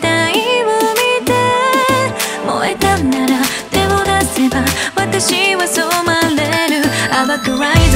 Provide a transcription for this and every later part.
体を見て燃えたなら手を出せば私は染まれる。淡く r i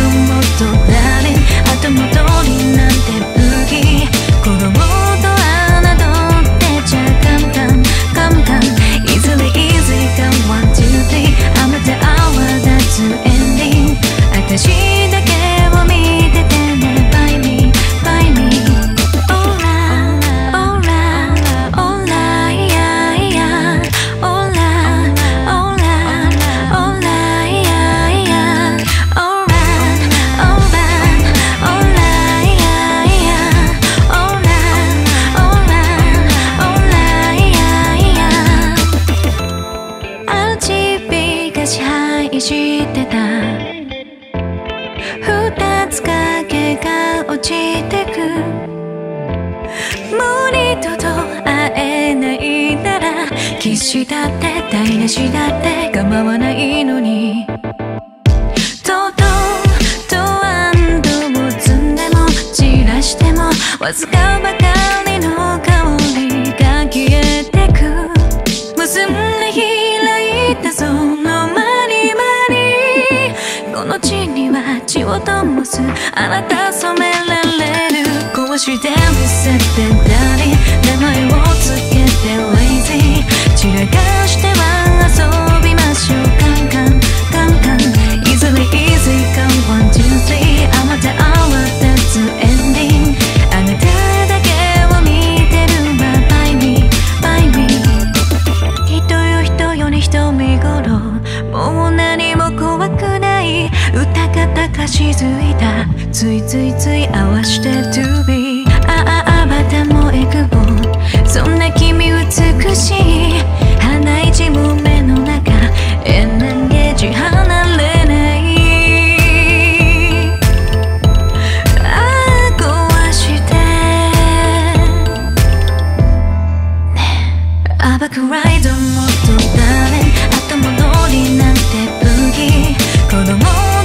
愛してた。二つ影が落ちてく。もう二度と会えないならキスだって台無しだって構わないのに。とうとうと何度を積んでも散らしてもわずかばかりの香り。ます。あなた染められる。壊して見せてかしづいた。ついついつい合わして To be あああまた燃えくぼそんな君美しい。花一部目の中。エンゲージ離れ暴くライドもっとダ後戻りなんて武器。子供